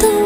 the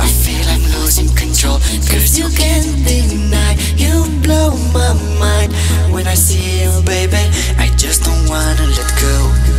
I feel I'm losing control. Cause you can't deny You blow my mind. When I see you baby I just don't wanna let go.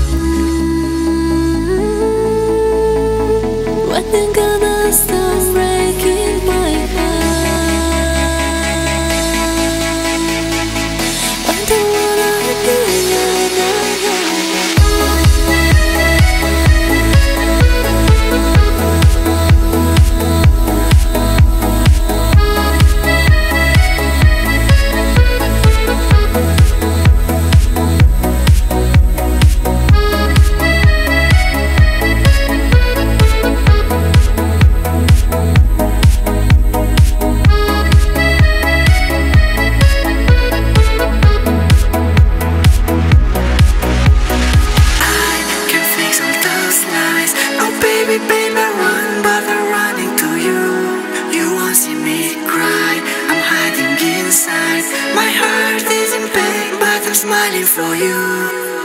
smiling for you.